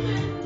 Amen.